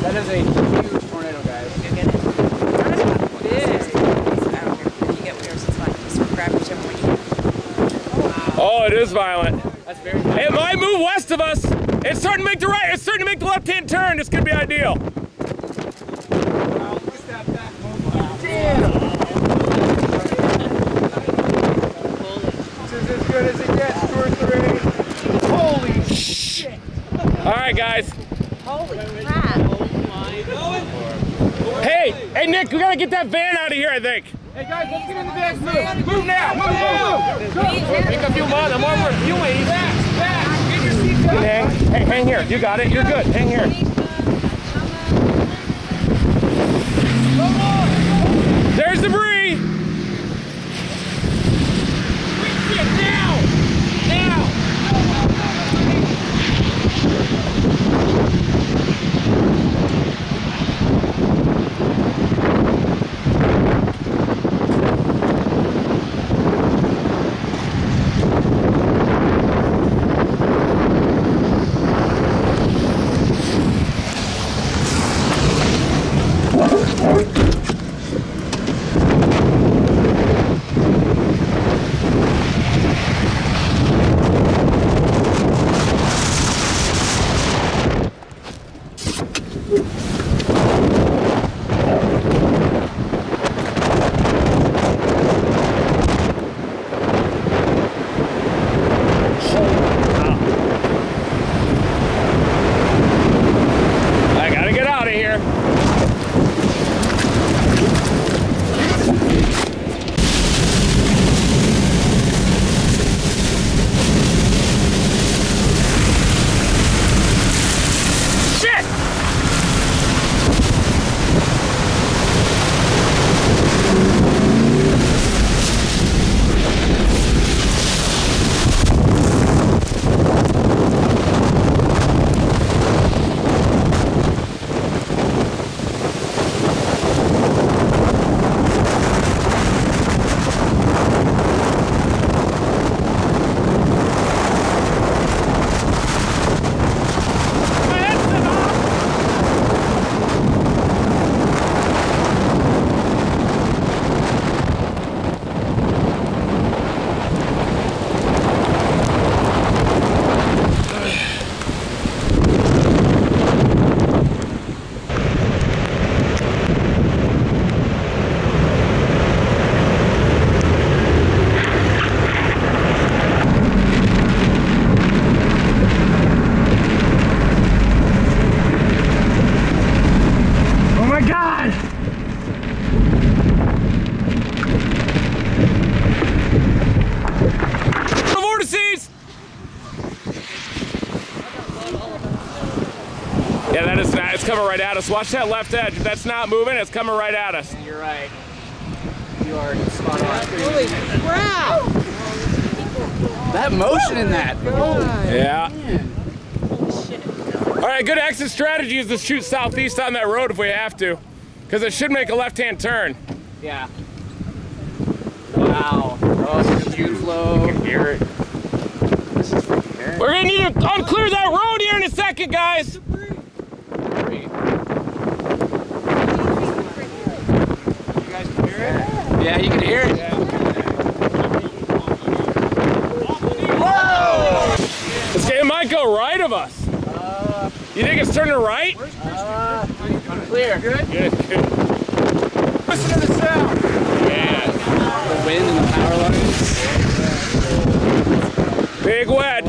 That is a huge tornado, guys. Go get it. Not as big. I don't care. You get yours, it's fine. Just sort of grab whichever one you want. Oh, it is violent. That's very It might move west of us. It's starting to make the right. It's starting to make the left-hand turn. This could be ideal. This is as good as it gets, two three. Holy shit! All right, guys. Holy crap. Hey, hey, Nick, we gotta get that van out of here. I think. Hey guys, let's get in the back. Move, move now. Move, move, move. Go. Make a few more. The more we're fueling. Back, back. Get your seatbelt. Hang, hey, hang here. You got it. You're good. Hang here. Coming right at us. Watch that left edge. If that's not moving, it's coming right at us. You're right. You are spot on. Holy crap. That motion in that. Yeah. All right, good exit strategy is to shoot southeast on that road if we have to, because it should make a left-hand turn. Yeah. Wow. Oh, such a huge flow. Hear it. This is freaking scary. We're gonna need to unclear that road here in a second, guys. You guys can hear it? Yeah, you can hear it. This game might go right of us. You think it's turning right? Uh, clear. Good. Good, good. Listen to the sound. Yeah. The wind and the power lines. Big wedge.